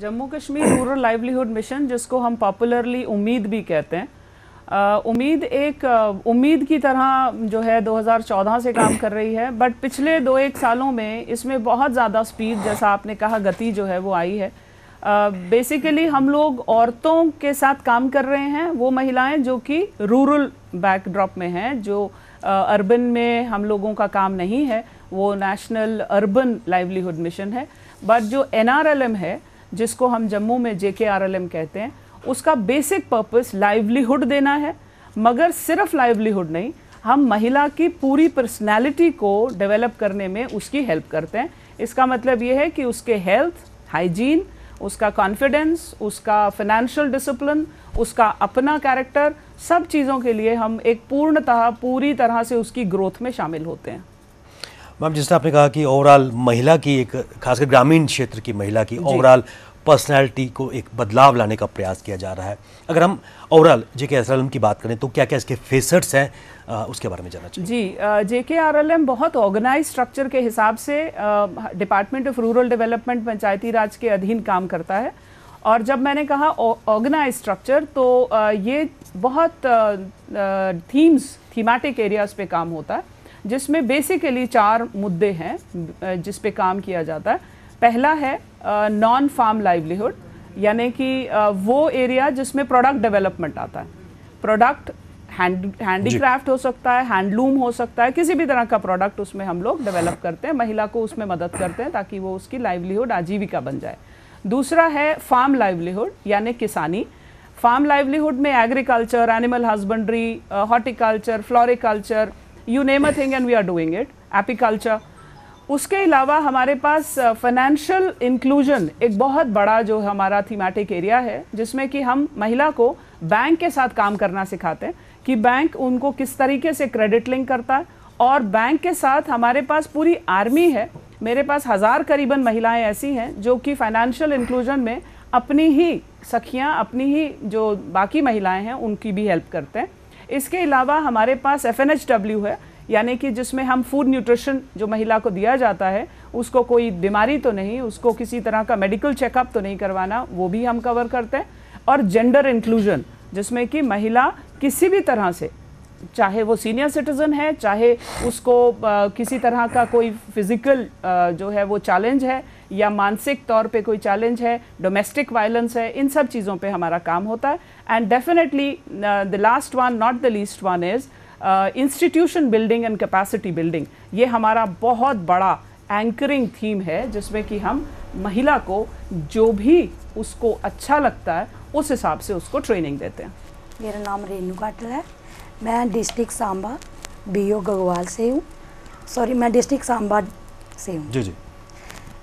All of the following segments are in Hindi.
Jammu Kashmir rural livelihood mission जिसको हम पॉपुलरली उम्मीद भी कहते हैं। uh, उम्मीद एक उम्मीद की तरह जो है 2014 से काम कर रही है बट पिछले दो एक सालों में इसमें बहुत ज़्यादा स्पीड जैसा आपने कहा गति जो है वो आई है। बेसिकली हम लोग औरतों के साथ काम कर रहे हैं वो महिलाएँ जो कि रूरल बैकड्रॉप में हैं जो अर्बन में हम लोगों का काम नहीं है वो नेशनल अर्बन लाइवलीहुड मिशन है। बट जो एनआरएलएम है जिसको हम जम्मू में जे के कहते हैं, उसका बेसिक पर्पस लाइवलीहुड देना है, मगर सिर्फ़ लाइवलीहुड नहीं, हम महिला की पूरी पर्सनैलिटी को डेवलप करने में उसकी हेल्प करते हैं। इसका मतलब ये है कि उसके हेल्थ हाइजीन उसका कॉन्फिडेंस उसका फिनेंशियल डिसिप्लिन उसका अपना कैरेक्टर सब चीज़ों के लिए हम एक पूर्णतः पूरी तरह से उसकी ग्रोथ में शामिल होते हैं। मैम जिस तरह आपने कहा कि ओवरऑल महिला की एक खासकर ग्रामीण क्षेत्र की महिला की ओवरऑल पर्सनैलिटी को एक बदलाव लाने का प्रयास किया जा रहा है। अगर हम ओवरऑल जे के आर की बात करें तो क्या क्या इसके फेसट्स हैं आ, उसके बारे में जानना चाहिए जी J K R L M बहुत ऑर्गेनाइज स्ट्रक्चर के हिसाब से department of rural development Panchayati Raj के अधीन काम करता है। और जब मैंने कहा ऑर्गेनाइज स्ट्रक्चर तो आ, ये बहुत थीम्स थीमेटिक एरियाज़ पे काम होता है। जिसमें बेसिकली चार मुद्दे हैं जिस पे काम किया जाता है। पहला है नॉन फार्म लाइवलीहुड यानी कि वो एरिया जिसमें प्रोडक्ट डेवलपमेंट आता है। प्रोडक्ट हैंड हैंडीक्राफ्ट हो सकता है हैंडलूम हो सकता है किसी भी तरह का प्रोडक्ट उसमें हम लोग डेवलप करते हैं महिला को उसमें मदद करते हैं ताकि वो उसकी लाइवलीहुड आजीविका बन जाए। दूसरा है फार्म लाइवलीहुड यानी किसानी। फार्म लाइवलीहुड में agriculture animal husbandry horticulture floriculture you name a thing and we are doing it apiculture उसके अलावा हमारे पास फाइनेंशियल uh, इंक्लूजन एक बहुत बड़ा जो हमारा थीमेटिक एरिया है जिसमें कि हम महिला को बैंक के साथ काम करना सिखाते हैं कि बैंक उनको किस तरीके से क्रेडिट लिंक करता है और बैंक के साथ हमारे पास पूरी आर्मी है। मेरे पास हज़ार करीबन महिलाएँ ऐसी हैं जो कि फाइनेंशियल इंक्लूजन में अपनी ही सखियाँ अपनी ही जो बाकी महिलाएँ हैं उनकी भी हेल्प करते हैं। इसके अलावा हमारे पास FNHW है यानी कि जिसमें हम फ़ूड न्यूट्रिशन जो महिला को दिया जाता है उसको कोई बीमारी तो नहीं उसको किसी तरह का मेडिकल चेकअप तो नहीं करवाना वो भी हम कवर करते हैं। और जेंडर इंक्लूजन जिसमें कि महिला किसी भी तरह से चाहे वो सीनियर सिटीज़न है चाहे उसको आ, किसी तरह का कोई फ़िज़िकल जो है वो चैलेंज है या मानसिक तौर पे कोई चैलेंज है डोमेस्टिक वायलेंस है इन सब चीज़ों पे हमारा काम होता है। And definitely the last one not the least one is institution building and capacity building ये हमारा बहुत बड़ा एंकरिंग थीम है जिसमें कि हम महिला को जो भी उसको अच्छा लगता है उस हिसाब से उसको ट्रेनिंग देते हैं। मेरा नाम रेनू काटल है। मैं district Samba B O Gagwal से हूँ। सॉरी मैं डिस्ट्रिक्ट सांबा से हूँ। जी जी।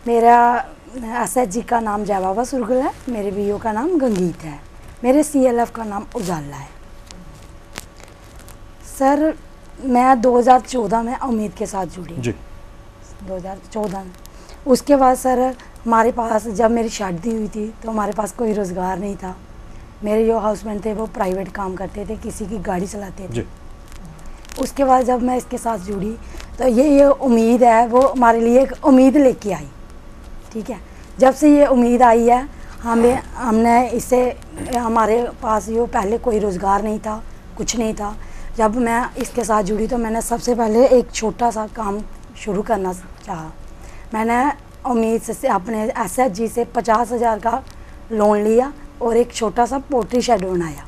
मेरा एस एच जी का नाम जयबाबा सुरगल है। मेरे बी ओ का नाम गंगीत है। मेरे सी एल एफ़ का नाम उजाला है। सर मैं 2014 में उम्मीद के साथ जुड़ी। जी। 2014 में। उसके बाद सर हमारे पास जब मेरी शादी हुई थी तो हमारे पास कोई रोज़गार नहीं था। मेरे जो हाउसबैंड थे वो प्राइवेट काम करते थे किसी की गाड़ी चलाते थे। उसके बाद जब मैं इसके साथ जुड़ी तो ये ये उम्मीद है वो हमारे लिए एक उम्मीद लेके आई। ठीक है? जब से ये उम्मीद आई है हमें, हमने इससे हमारे पास जो पहले कोई रोज़गार नहीं था, कुछ नहीं था। जब मैं इसके साथ जुड़ी तो मैंने सबसे पहले एक छोटा सा काम शुरू करना चाहा। मैंने उम्मीद से, अपने एस एच जी से पचास हज़ार का लोन लिया और एक छोटा सा पोल्ट्री शेड बनाया।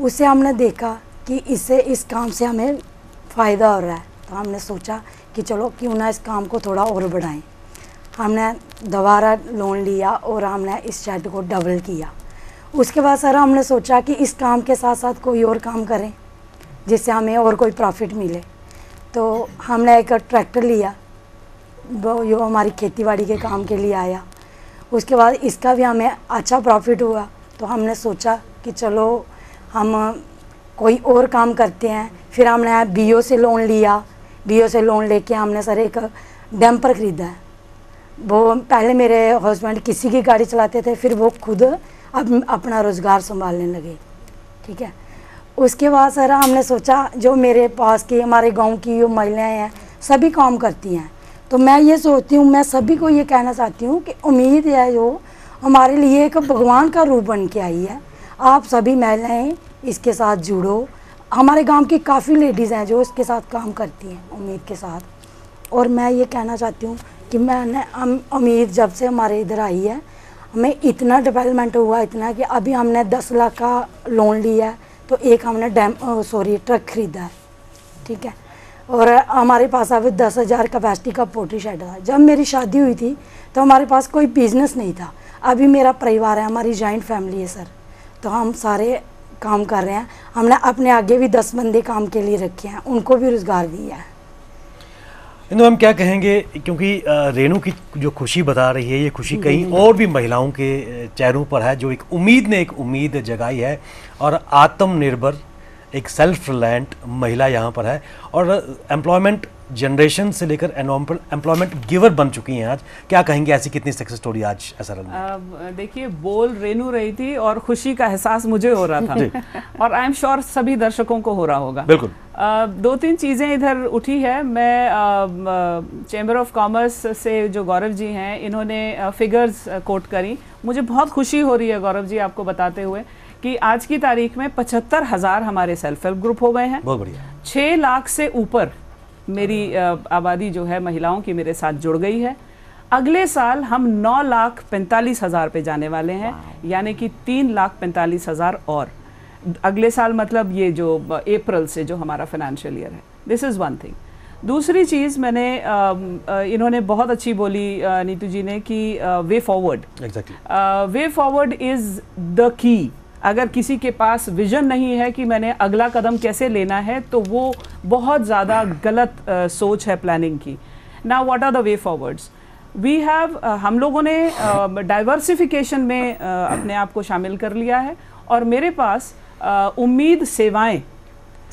उससे हमने देखा कि इससे इस काम से हमें फ़ायदा हो रहा है। तो हमने सोचा कि चलो क्यों ना इस काम को थोड़ा और बढ़ाएँ। हमने दोबारा लोन लिया और हमने इस शेड को डबल किया। उसके बाद सर हमने सोचा कि इस काम के साथ साथ कोई और काम करें, जिससे हमें और कोई प्रॉफिट मिले। तो हमने एक ट्रैक्टर लिया, वो जो हमारी खेती बाड़ी के काम के लिए आया। उसके बाद इसका भी हमें अच्छा प्रॉफिट हुआ। तो हमने सोचा कि चलो, हम कोई और काम करते हैं। फिर हमने बीओ से लोन लिया। बीओ से लोन लेके हमने सर एक डैम्पर ख़रीदा है। वो पहले मेरे हस्बैंड किसी की गाड़ी चलाते थे, फिर वो खुद अब अपना रोज़गार संभालने लगे, ठीक है? उसके बाद सर हमने सोचा, जो मेरे पास की, हमारे गाँव की जो महिलाएँ हैं, सभी काम करती हैं। तो मैं ये सोचती हूँ, मैं सभी को ये कहना चाहती हूँ कि उम्मीद है जो हमारे लिए एक भगवान का रूप बन के आई है। आप सभी महिलाएँ इसके साथ जुड़ो। हमारे गाँव की काफ़ी लेडीज़ हैं जो इसके साथ काम करती हैं, उम्मीद के साथ। और मैं ये कहना चाहती हूँ कि मैंने उम्मीद जब से हमारे इधर आई है, हमें इतना डेवलपमेंट हुआ, इतना कि अभी हमने दस लाख का लोन लिया है तो एक हमने डैम सॉरी ट्रक खरीदा है, ठीक है? और हमारे पास अभी दस हज़ार कैपेसिटी का पोल्ट्री शेड था जब मेरी शादी हुई थी तो हमारे पास कोई बिज़नेस नहीं था। अभी मेरा परिवार है, हमारी जॉइंट फैमिली है सर तो हम सारे काम कर रहे हैं। हमने अपने आगे भी दस बंदे काम के लिए रखे हैं। उनको भी रोज़गार दिया है। इंदु हम क्या कहेंगे क्योंकि रेणु की जो खुशी बता रही है ये खुशी कई और भी महिलाओं के चेहरों पर है जो एक उम्मीद ने एक उम्मीद जगाई है और आत्मनिर्भर एक सेल्फ रिलायंट महिला यहाँ पर है और एम्प्लॉयमेंट जनरेशन से लेकर एम्प्लॉयमेंट गिवर बन चुकी हैं आज। क्या कहेंगे ऐसी कितनी सक्सेस स्टोरी आज ऐसा देखिए बोल रेनू रही थी और खुशी का एहसास मुझे हो रहा था। और आई एम श्योर सभी दर्शकों को हो रहा होगा। बिल्कुल। दो तीन चीज़ें इधर उठी है। मैं चैम्बर ऑफ़ कॉमर्स से जो गौरव जी हैं इन्होंने फिगर्स कोट करी। मुझे बहुत खुशी हो रही है गौरव जी आपको बताते हुए कि आज की तारीख में पचहत्तर हज़ार हमारे सेल्फ हेल्प ग्रुप हो गए हैं। बहुत बढ़िया। छह लाख से ऊपर मेरी आबादी जो है महिलाओं की मेरे साथ जुड़ गई है। अगले साल हम नौ लाख पैंतालीस हज़ार पे जाने वाले हैं यानी कि तीन लाख पैंतालीस हज़ार और। अगले साल मतलब ये जो अप्रैल से जो हमारा फाइनेंशियल ईयर है। दिस इज़ वन थिंग दूसरी चीज़ मैंने इन्होंने बहुत अच्छी बोली नीतू जी ने कि way forward way forward is the key अगर किसी के पास विजन नहीं है कि मैंने अगला कदम कैसे लेना है तो वो बहुत ज़्यादा गलत uh, सोच है प्लानिंग की। ना what are the way forwards we have हम लोगों ने डाइवर्सिफिकेशन में uh, अपने आप को शामिल कर लिया है और मेरे पास उम्मीद सेवाएँ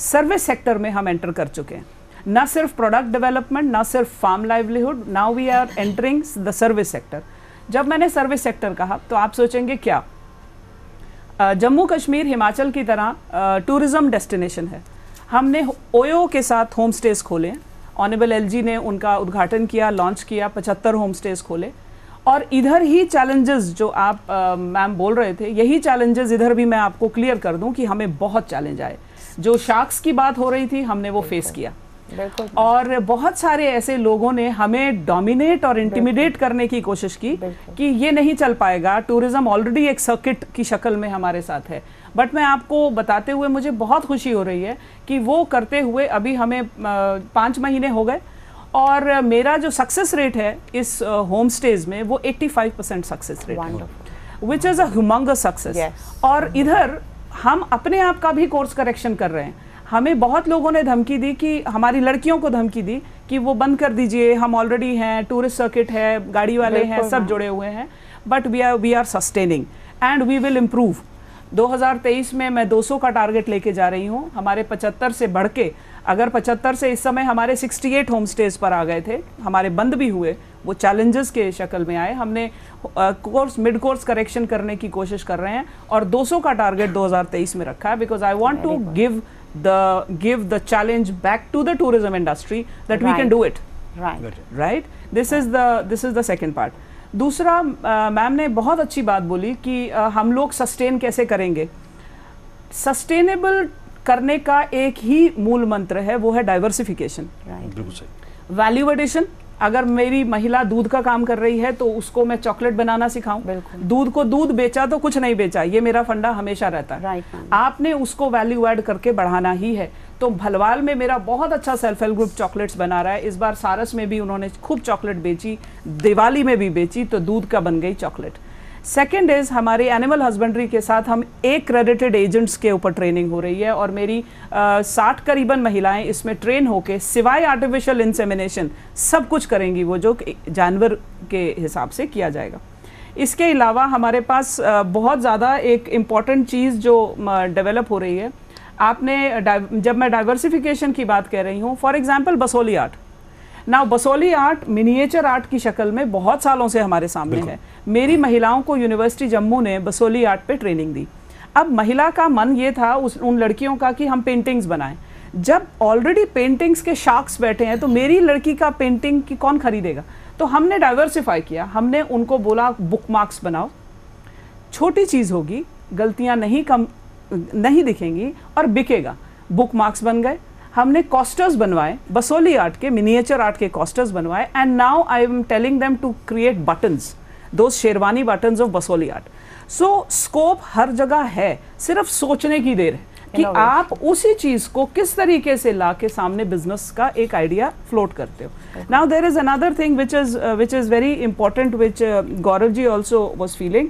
सर्विस सेक्टर में हम एंटर कर चुके हैं। ना सिर्फ़ प्रोडक्ट डेवलपमेंट ना सिर्फ़ farm livelihood now we are entering the service sector जब मैंने सर्विस सेक्टर कहा तो आप सोचेंगे क्या? जम्मू कश्मीर हिमाचल की तरह टूरिज़्म डेस्टिनेशन है। हमने ओयो के साथ होम स्टेज खोले ऑनेबल एल ने उनका उद्घाटन किया लॉन्च किया पचहत्तर होम स्टेज खोले। और इधर ही चैलेंजेस जो आप मैम बोल रहे थे यही चैलेंजेस इधर भी मैं आपको क्लियर कर दूँ कि हमें बहुत चैलेंज आए। जो शार्क्स की बात हो रही थी हमने वो फेस किया। और बहुत सारे ऐसे लोगों ने हमें डोमिनेट और इंटिमिडेट करने की कोशिश की कि ये नहीं चल पाएगा। टूरिज़्म ऑलरेडी एक सर्किट की शक्ल में हमारे साथ है। बट मैं आपको बताते हुए मुझे बहुत खुशी हो रही है कि वो करते हुए अभी हमें पाँच महीने हो गए और मेरा जो सक्सेस रेट है इस होम स्टेज में वो 85 परसेंट सक्सेस रेट है। विच इज़ अ सक्सेस और इधर हम अपने आप का भी कोर्स करेक्शन कर रहे हैं। हमें बहुत लोगों ने धमकी दी कि हमारी लड़कियों को धमकी दी कि वो बंद कर दीजिए हम ऑलरेडी हैं टूरिस्ट सर्किट है गाड़ी वाले हैं सब जुड़े हुए हैं but we are we are sustaining and we will improve 2023 में मैं 200 का टारगेट लेके जा रही हूँ। हमारे 75 से बढ़ के अगर 75 से इस समय हमारे 68 होम स्टेज पर आ गए थे हमारे बंद भी हुए वो चैलेंजेस के शक्ल में आए। हमने कोर्स मिड कोर्स करेक्शन करने की कोशिश कर रहे हैं और 200 का टारगेट 2023 में रखा है because I want to give the give the challenge back to the tourism industry that right. we can do it right right this is the this is the second part दूसरा मैम ने बहुत अच्छी बात बोली कि uh, हम लोग सस्टेन कैसे करेंगे सस्टेनेबल करने का एक ही मूल मंत्र है वो है डाइवर्सिफिकेशन वैल्यू एडिशन अगर मेरी महिला दूध का काम कर रही है तो उसको मैं चॉकलेट बनाना सिखाऊं। दूध को दूध बेचा तो कुछ नहीं बेचा ये मेरा फंडा हमेशा रहता है। आपने उसको वैल्यू एड करके बढ़ाना ही है। तो भलवाल में मेरा बहुत अच्छा सेल्फ हेल्प ग्रुप चॉकलेट्स बना रहा है। इस बार सारस में भी उन्होंने खूब चॉकलेट बेची दिवाली में भी बेची तो दूध का बन गई चॉकलेट सेकेंड इज़ हमारे एनिमल हस्बेंड्री के साथ हम एक क्रेडिटेड एजेंट्स के ऊपर ट्रेनिंग हो रही है और मेरी साठ करीबन महिलाएँ इसमें ट्रेन होके सिवाय आर्टिफिशियल इंसेमिनेशन सब कुछ करेंगी वो, जो जानवर के हिसाब से किया जाएगा। इसके अलावा हमारे पास बहुत ज़्यादा एक इंपॉर्टेंट चीज़ जो डेवलप हो रही है। आपने जब मैं डाइवर्सिफिकेशन की बात कह रही हूँ फॉर एग्ज़ाम्पल बसोली आर्ट। ना बसोली आर्ट मिनिएचर आर्ट की शक्ल में बहुत सालों से हमारे सामने है। मेरी महिलाओं को यूनिवर्सिटी जम्मू ने बसोली आर्ट पे ट्रेनिंग दी। अब महिला का मन ये था उस उन लड़कियों का कि हम पेंटिंग्स बनाएँ। जब ऑलरेडी पेंटिंग्स के शार्क्स बैठे हैं तो मेरी लड़की का पेंटिंग की कौन खरीदेगा? तो हमने डाइवर्सिफाई किया। हमने उनको बोला बुक मार्क्स बनाओ। छोटी चीज़ होगी गलतियाँ नहीं कम नहीं दिखेंगी और बिकेगा। बुक मार्क्स बन गए। हमने कॉस्टर्स बनवाए बसोली आर्ट के मिनिएचर आर्ट के कॉस्टर्स बनवाए and now I am telling them to create buttons दो sherwani buttons of Basohli art. So scope हर जगह है सिर्फ़ सोचने की देर है कि आप उसी चीज़ को किस तरीके से ला के सामने बिज़नेस का एक आइडिया फ्लोट करते हो। Now there is another thing which is which is very important which Gaurav ji also was feeling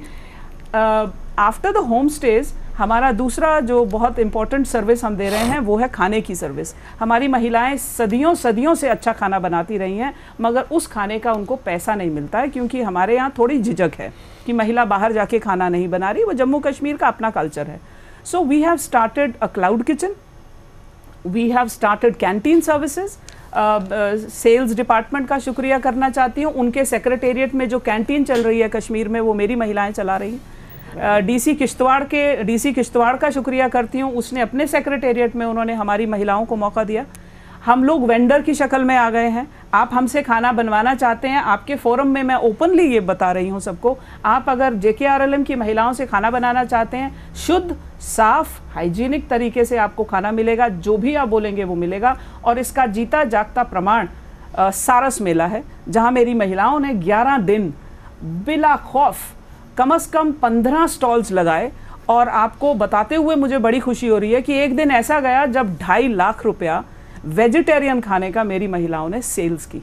after the home stage हमारा दूसरा जो बहुत इंपॉर्टेंट सर्विस हम दे रहे हैं, वो है खाने की सर्विस हमारी महिलाएँ सदियों सदियों से अच्छा खाना बनाती रही हैं, मगर उस खाने का उनको पैसा नहीं मिलता है, क्योंकि हमारे यहाँ थोड़ी झिझक है कि महिला बाहर जाके खाना नहीं बना रही, वो जम्मू कश्मीर का अपना कल्चर है. So we have started a cloud kitchen we have started canteen services sales department का शुक्रिया करना चाहती हूँ. उनके सेक्रेटेरिएट में जो कैंटीन चल रही है कश्मीर में, वो मेरी महिलाएँ चला रही हैं. डीसी किश्तवाड़ के, डीसी किश्तवाड़ का शुक्रिया करती हूँ। उसने अपने सेक्रेटेरिएट में उन्होंने हमारी महिलाओं को मौका दिया। हम लोग वेंडर की शक्ल में आ गए हैं। आप हमसे खाना बनवाना चाहते हैं, आपके फोरम में मैं ओपनली ये बता रही हूँ सबको। आप अगर आर की महिलाओं से खाना बनाना चाहते हैं, शुद्ध, साफ़ हाइजीनिक तरीके से आपको खाना मिलेगा। जो भी आप बोलेंगे वो मिलेगा। और इसका जीता जागता प्रमाण सारस मेला है, जहाँ मेरी महिलाओं ने 11 दिन बिला खौफ कम अज़ कम 15 स्टॉल्स लगाए और आपको बताते हुए मुझे बड़ी खुशी हो रही है कि एक दिन ऐसा गया जब ढाई लाख रुपया वेजिटेरियन खाने का मेरी महिलाओं ने सेल्स की।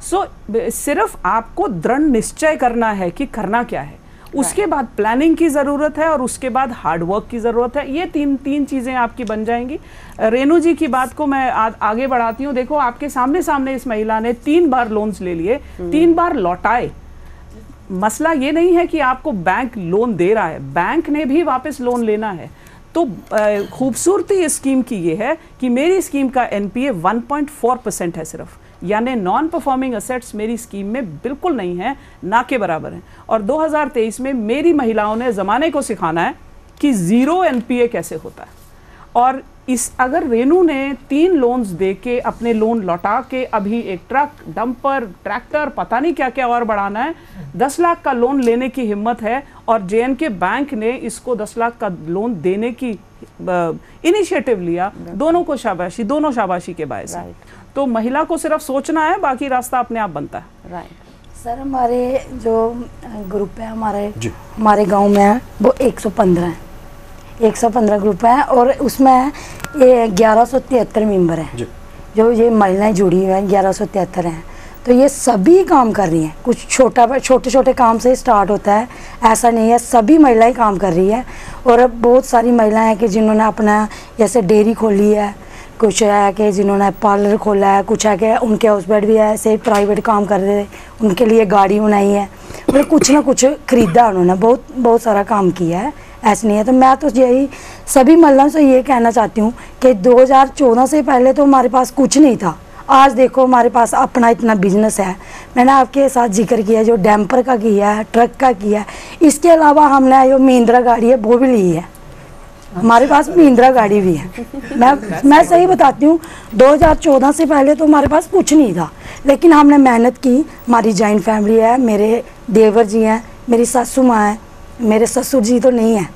सो so, सिर्फ़ आपको दृढ़ निश्चय करना है कि करना क्या है। उसके बाद प्लानिंग की ज़रूरत है और उसके बाद हार्डवर्क की ज़रूरत है। ये तीन तीन चीज़ें आपकी बन जाएँगी। रेणु जी की बात को मैं आ, आगे बढ़ाती हूँ। देखो आपके सामने सामने इस महिला ने तीन बार लोन्स ले लिए हम्म। तीन बार लौटाए। मसला ये नहीं है कि आपको बैंक लोन दे रहा है। बैंक ने भी वापस लोन लेना है। तो खूबसूरती स्कीम की ये है कि मेरी स्कीम का एनपीए 1.4 परसेंट है सिर्फ़। यानी नॉन परफॉर्मिंग असेट्स मेरी स्कीम में बिल्कुल नहीं है, ना के बराबर हैं। और 2023 में मेरी महिलाओं ने ज़माने को सिखाना है कि ज़ीरो एनपीए कैसे होता है। और इस अगर रेनू ने तीन लोन्स दे के अपने लोन लौटा के अभी एक ट्रक डंपर ट्रैक्टर पता नहीं क्या क्या और बढ़ाना है दस लाख का लोन लेने की हिम्मत है और जे के बैंक ने इसको दस लाख का लोन देने की इनिशिएटिव लिया। दोनों को शाबाशी दोनों शाबाशी के बायस तो महिला को सिर्फ़ सोचना है बाकी रास्ता अपने आप बनता है। राइट सर हमारे जो ग्रुप है हमारे हमारे गाँव में है वो 115 है। 115 ग्रुप है और उसमें ये ग्यारह सौ तिहत्तर मेंबर हैं। जो। ये महिलाएँ जुड़ी हुई हैं ग्यारह सौ तिहत्तर हैं। तो ये सभी काम कर रही हैं। कुछ छोटा छोटे छोटे काम से स्टार्ट होता है। ऐसा नहीं है सभी महिलाएँ काम कर रही है। और बहुत सारी महिलाएँ हैं कि जिन्होंने अपना जैसे डेयरी खोली है कुछ है कि जिन्होंने पार्लर खोला है कुछ है कि उनके हस्बैंड भी है ऐसे प्राइवेट काम कर रहे उनके लिए गाड़ी बनाई है। मतलब कुछ ना कुछ ख़रीदा उन्होंने बहुत बहुत सारा काम किया है। ऐसा नहीं है। तो मैं तो यही सभी महिलाओं से ये कहना चाहती हूँ कि 2014 से पहले तो हमारे पास कुछ नहीं था। आज देखो हमारे पास अपना इतना बिज़नेस है। मैंने आपके साथ ज़िक्र किया जो डैम्पर का किया है ट्रक का किया है। इसके अलावा हमने जो महिंद्रा गाड़ी है वो भी ली है। हमारे पास महिंद्रा गाड़ी भी है। मैं मैं सही बताती हूँ 2014 से पहले तो हमारे पास कुछ नहीं था। लेकिन हमने मेहनत की। हमारी जॉइंट फैमिली है मेरे देवर जी हैं मेरी सासू माँ है मेरे ससुर जी तो नहीं है।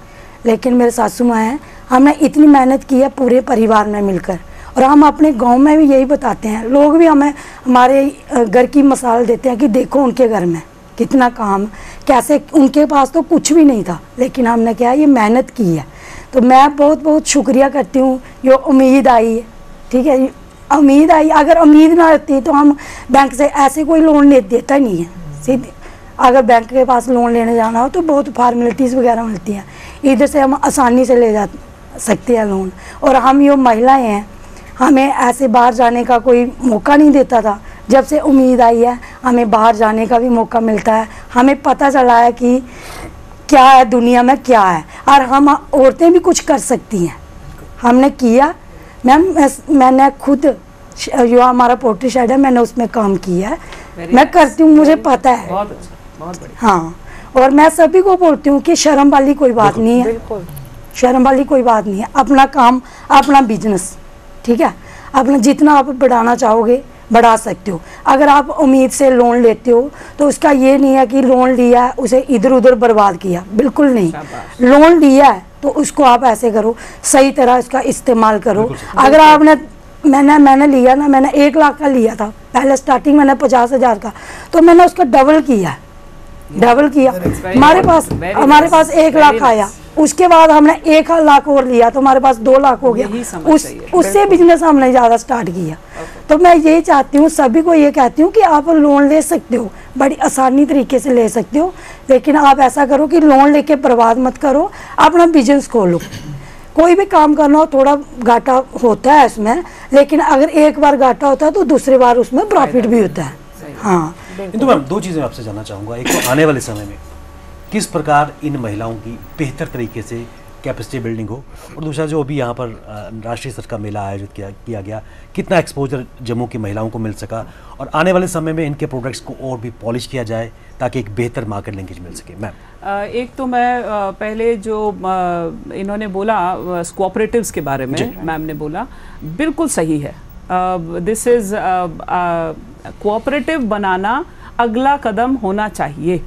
लेकिन मेरे सासू माँ हैं, हमने इतनी मेहनत की है पूरे परिवार में मिलकर। और हम अपने गाँव में भी यही बताते हैं। लोग भी हमें, हमारे घर की मसाल देते हैं कि देखो उनके घर में कितना काम, कैसे उनके पास तो कुछ भी नहीं था, लेकिन हमने क्या, ये मेहनत की है। तो मैं बहुत बहुत शुक्रिया करती हूँ, जो उम्मीद आई है ठीक है? उम्मीद आई, अगर उम्मीद ना होती तो हम बैंक से ऐसे कोई लोन देता नहीं है। सीधे अगर बैंक के पास लोन लेने जाना हो तो बहुत फॉर्मेलिटीज़ वगैरह मिलती हैं। इधर से हम आसानी से ले जा सकते हैं लोन और हम ये महिलाएँ हैं हमें ऐसे बाहर जाने का कोई मौका नहीं देता था। जब से उम्मीद आई है हमें बाहर जाने का भी मौका मिलता है। हमें पता चला है कि क्या है दुनिया में क्या है। और हम औरतें भी कुछ कर सकती हैं। हमने किया। मैम मैंने खुद जो हमारा पोल्ट्री शेड है मैंने उसमें काम किया है। मैं करती हूँ मुझे पता है। बहुत अच्छा। हाँ और मैं सभी को बोलती हूँ कि शर्म वाली कोई बात नहीं है। शर्म वाली कोई बात नहीं है। अपना काम अपना बिज़नेस ठीक है? अपना जितना आप बढ़ाना चाहोगे बढ़ा सकते हो। अगर आप उम्मीद से लोन लेते हो तो उसका ये नहीं है कि लोन लिया है उसे इधर उधर बर्बाद किया। बिल्कुल नहीं। लोन लिया है तो उसको आप ऐसे करो सही तरह इसका इस्तेमाल करो। अगर आपने मैंने मैंने लिया ना मैंने एक लाख का लिया था पहले स्टार्टिंग मैंने पचास हज़ार का तो मैंने उसका डबल किया। डबल किया। हमारे पास हमारे पास एक लाख आया। उसके बाद हमने एक लाख और लिया तो हमारे पास दो लाख हो गया। उस उससे बिज़नेस हमने ज़्यादा स्टार्ट किया। तो मैं यही चाहती हूँ सभी को ये कहती हूँ कि आप लोन ले सकते हो बड़ी आसानी तरीके से ले सकते हो लेकिन आप ऐसा करो कि लोन लेके बर्बाद मत करो अपना बिज़नेस खोलो। कोई भी काम करना हो थोड़ा घाटा होता है उसमें लेकिन अगर एक बार घाटा होता है तो दूसरी बार उसमें प्रॉफिट भी होता है। हाँ। इंदु मैम दो चीज़ें आपसे जानना चाहूँगा। एक तो आने वाले समय में किस प्रकार इन महिलाओं की बेहतर तरीके से कैपेसिटी बिल्डिंग हो? और दूसरा जो अभी यहाँ पर राष्ट्रीय स्तर का मेला आयोजित किया किया गया कितना एक्सपोजर जम्मू की महिलाओं को मिल सका? और आने वाले समय में इनके प्रोडक्ट्स को और भी पॉलिश किया जाए ताकि एक बेहतर मार्केट लिंकेज मिल सके। मैम एक तो मैं पहले जो इन्होंने बोला कोऑपरेटिव्स के बारे में मैम ने बोला बिल्कुल सही है। दिस इज़ कोऑपरेटिव बनाना अगला कदम होना चाहिए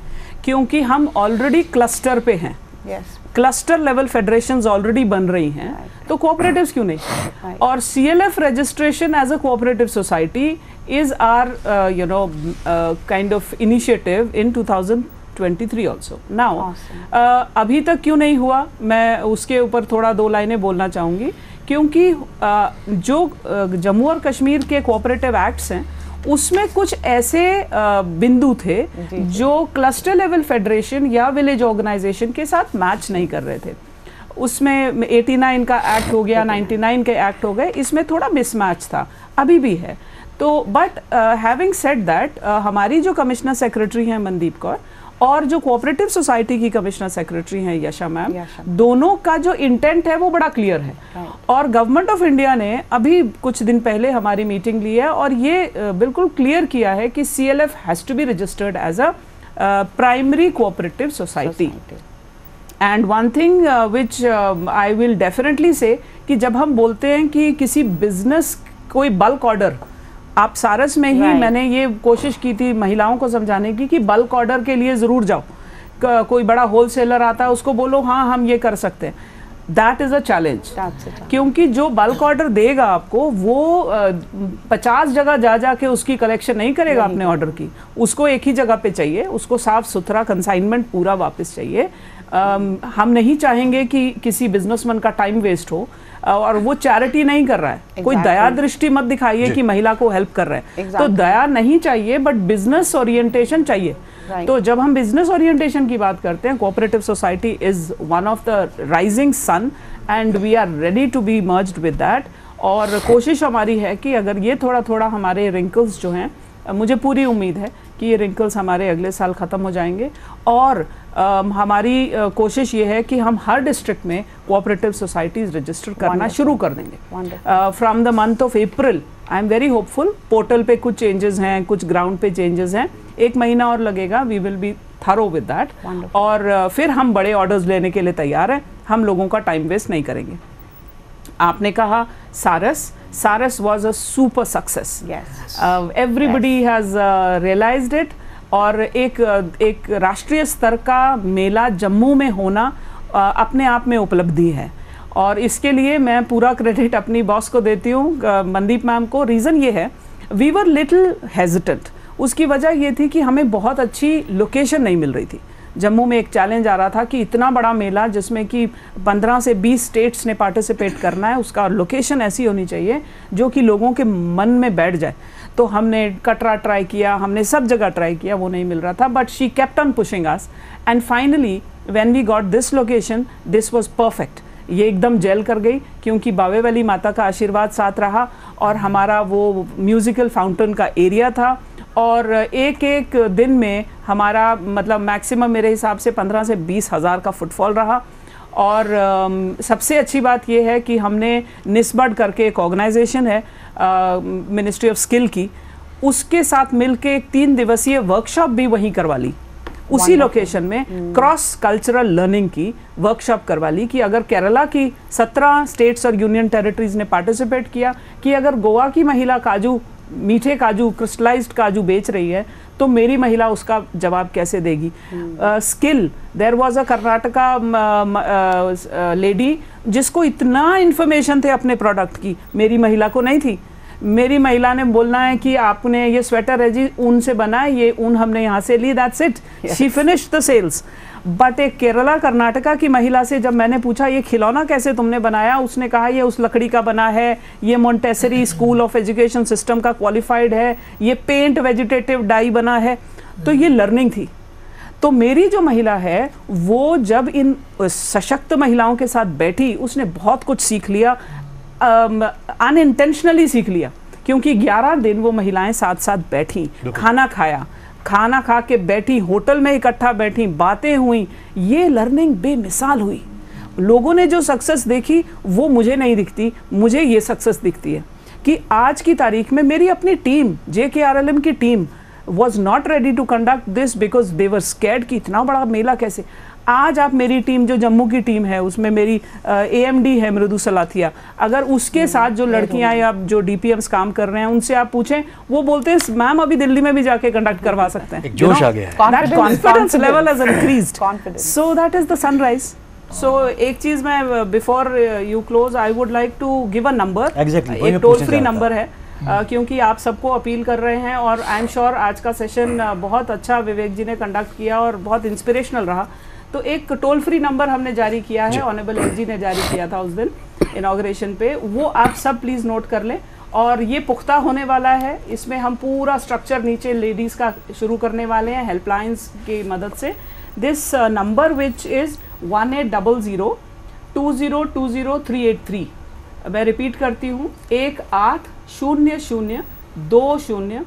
क्योंकि हम ऑलरेडी क्लस्टर पे हैं। क्लस्टर लेवल फेडरेशन ऑलरेडी बन रही हैं तो कोऑपरेटिव्स क्यों नहीं? और C L F registration as a cooperative society is are you know kind of initiative in 2023 also now अभी तक क्यों नहीं हुआ? मैं उसके ऊपर थोड़ा दो लाइनें बोलना चाहूँगी क्योंकि uh, जो uh, जम्मू और कश्मीर के कोऑपरेटिव एक्ट्स हैं उसमें कुछ ऐसे बिंदु थे जो क्लस्टर लेवल फेडरेशन या विलेज ऑर्गेनाइजेशन के साथ मैच नहीं कर रहे थे। उसमें 89 का एक्ट हो गया 99 के एक्ट हो गए इसमें थोड़ा मिसमैच था अभी भी है। तो बट हैविंग सेट दैट हमारी जो कमिश्नर सेक्रेटरी हैं मनदीप कौर और जो कोऑपरेटिव सोसाइटी की कमिश्नर सेक्रेटरी हैं यशा मैम दोनों का जो इंटेंट है वो बड़ा क्लियर है। और गवर्नमेंट ऑफ़ इंडिया ने अभी कुछ दिन पहले हमारी मीटिंग ली है और ये बिल्कुल क्लियर किया है कि C L F has to be registered as a primary cooperative society and one thing which I will definitely say कि जब हम बोलते हैं कि किसी बिज़नेस कोई बल्क ऑर्डर आप सारस में ही Right. मैंने ये कोशिश की थी महिलाओं को समझाने की कि बल्क ऑर्डर के लिए ज़रूर जाओ। कोई बड़ा होलसेलर आता है उसको बोलो हाँ हम ये कर सकते हैं। That is a challenge. क्योंकि जो बल्क ऑर्डर देगा आपको वो पचास जगह जा जा के उसकी कलेक्शन नहीं करेगा अपने ऑर्डर की। उसको एक ही जगह पे चाहिए उसको साफ़ सुथरा कंसाइनमेंट पूरा वापस चाहिए। अम, हम नहीं चाहेंगे कि किसी बिजनेसमैन का टाइम वेस्ट हो। और वो चैरिटी नहीं कर रहा है। exactly. कोई दया दृष्टि मत दिखाइए कि महिला को हेल्प कर रहे हैं। तो दया नहीं चाहिए बट बिज़नेस ओरिएंटेशन चाहिए। Right. तो जब हम बिज़नेस ओरिएंटेशन की बात करते हैं cooperative society is one of the rising sun and we are ready to be merged with that और कोशिश हमारी है कि अगर ये थोड़ा थोड़ा हमारे रिंकल्स जो हैं मुझे पूरी उम्मीद है कि ये रिंकल्स हमारे अगले साल ख़त्म हो जाएँगे। और हमारी कोशिश ये है कि हम हर डिस्ट्रिक्ट में कोऑपरेटिव सोसाइटीज़ रजिस्टर करना शुरू कर देंगे. From the month of April I am very hopeful portal पे कुछ चेंजेस हैं कुछ ग्राउंड पे चेंजेस हैं। एक महीना और लगेगा we will be thorough with that और फिर हम बड़े ऑर्डर्स लेने के लिए तैयार हैं। हम लोगों का टाइम वेस्ट नहीं करेंगे। आपने कहा Saras. Saras was a super success everybody has realised it और एक एक राष्ट्रीय स्तर का मेला जम्मू में होना अपने आप में उपलब्धि है। और इसके लिए मैं पूरा क्रेडिट अपनी बॉस को देती हूँ मंदीप मनदीप मैम को। रीज़न ये है वी वर लिटिल हेजिटेंट उसकी वजह ये थी कि हमें बहुत अच्छी लोकेशन नहीं मिल रही थी। जम्मू में एक चैलेंज आ रहा था कि इतना बड़ा मेला जिसमें कि 15 से 20 स्टेट्स ने पार्टिसिपेट करना है, उसका लोकेशन ऐसी होनी चाहिए जो कि लोगों के मन में बैठ जाए। तो हमने कटरा ट्राई किया, हमने सब जगह ट्राई किया, वो नहीं मिल रहा था but she kept on pushing us and finally when we got this location this was perfect ये एकदम जेल कर गई, क्योंकि बावे वाली माता का आशीर्वाद साथ रहा और हमारा वो म्यूज़िकल फाउंटेन का एरिया था। और एक एक दिन में हमारा मतलब मैक्सिमम मेरे हिसाब से 15 से बीस हज़ार का फुटफॉल रहा। और सबसे अच्छी बात यह है कि हमने निस्बड करके एक ऑर्गेनाइजेशन है मिनिस्ट्री ऑफ़ स्किल की। उसके साथ मिलके एक तीन दिवसीय वर्कशॉप भी वहीं करवा ली। उसी लोकेशन में क्रॉस कल्चरल लर्निंग की वर्कशॉप करवा ली कि अगर केरला की सत्रह स्टेट्स और यूनियन टेरिटरीज ने पार्टिसिपेट किया कि अगर गोवा की महिला काजू मीठे काजू क्रिस्टलाइज्ड काजू बेच रही है तो मेरी महिला उसका जवाब कैसे देगी? Skill there was a Karnataka lady जिसको इतना इन्फॉर्मेशन थे अपने प्रोडक्ट की मेरी महिला को नहीं थी। मेरी महिला ने बोलना है कि आपने ये स्वेटर है जी ऊन से बना है ये ऊन हमने यहाँ से ली that's it she finish the sales but एक केरला कर्नाटका की महिला से जब मैंने पूछा ये खिलौना कैसे तुमने बनाया? उसने कहा ये उस लकड़ी का बना है ये Montessori school of education system का क्वालिफाइड है ये पेंट वेजिटेटिव डाई बना है. तो ये लर्निंग थी. तो मेरी जो महिला है वो जब इन सशक्त महिलाओं के साथ बैठी उसने बहुत कुछ सीख लिया. अनइंटेंशनली सीख लिया। क्योंकि 11 दिन वो महिलाएँ साथ साथ बैठी खाना खाया। खाना खा के बैठी होटल में इकट्ठा बैठी बातें हुई। ये लर्निंग बेमिसाल हुई। लोगों ने जो सक्सेस देखी वो मुझे नहीं दिखती मुझे ये सक्सेस दिखती है। कि आज की तारीख में मेरी अपनी team J K R L M की team was not ready to conduct this because they were scared कि इतना बड़ा मेला कैसे? आज आप मेरी टीम जो जम्मू की टीम है उसमें मेरी ए एम डी है मृदु सलाथिया। अगर उसके हम्म, साथ जो लड़कियाँ या जो डी पी एम्स काम कर रहे हैं उनसे आप पूछें वो बोलते हैं मैम अभी दिल्ली में भी जाके कंडक्ट करवा सकते हैं। जोश आ गया confidence level is increase so that is the sunrise so एक चीज़ मैं before you close I would like to give a number एक टोल फ्री नंबर है। क्योंकि आप सबको अपील कर रहे हैं और आई एम श्योर आज का सेशन बहुत अच्छा विवेक जी ने कंडक्ट किया और बहुत इंस्पिरेशनल रहा। तो एक टोल फ्री नंबर हमने जारी किया है ऑनेबल एल ने जारी किया था उस दिन इनाग्रेशन पे। वो आप सब प्लीज़ नोट कर लें। और ये पुख्ता होने वाला है। इसमें हम पूरा स्ट्रक्चर नीचे लेडीज़ का शुरू करने वाले हैं हेल्पलाइंस की मदद से। This number which is one eight double zero two zero two zero three eight three मैं रिपीट करती हूँ एक आठ शून्य शून्य, दो शून्य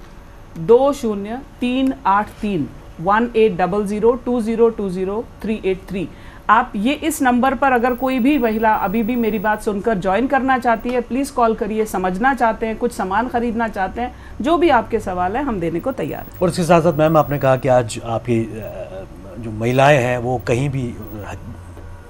दो शून्य, तीन आठ तीन, one eight double zero, two zero two zero, three eight three. आप ये इस नंबर पर अगर कोई भी महिला अभी भी मेरी बात सुनकर ज्वाइन करना चाहती है प्लीज़ कॉल करिए, समझना चाहते हैं, कुछ सामान खरीदना चाहते हैं, जो भी आपके सवाल है, हम देने को तैयार हैं। और इसके साथ साथ मैम आपने कहा कि आज आपकी जो महिलाएँ हैं, वो कहीं भी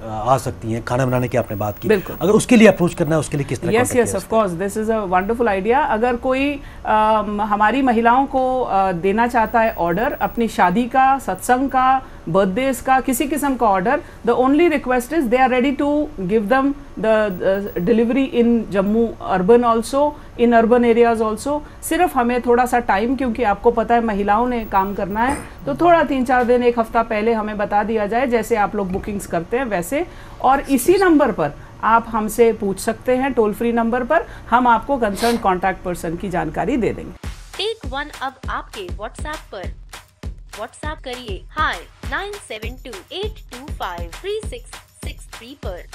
आ सकती हैं खाना बनाने की आपने बात की। बिल्कुल। अगर उसके लिए अप्रोच करना है उसके लिए किस तरह yes yes of course this is a wonderful idea अगर कोई आ, हमारी महिलाओं को आ, देना चाहता है ऑर्डर अपनी शादी का सत्संग का बर्थडेज का किसी किस्म का order the only request is they are ready to give them the delivery in Jammu urban also in urban areas also सिर्फ़ हमें थोड़ा सा टाइम क्योंकि आपको पता है महिलाओं ने काम करना है तो थोड़ा तीन चार दिन, एक हफ़्ता पहले हमें बता दिया जाए, जैसे आप लोग बुकिंग्स करते हैं वैसे. और इसी नंबर पर आप हमसे पूछ सकते हैं टोल फ्री नंबर पर. हम आपको कंसर्न कॉन्टैक्ट पर्सन की जानकारी दे देंगे. टेक वन अब आपके व्हाट्सएप पर व्हाट्सएप करिए। Hi nine seven two eight two five three six six three पर।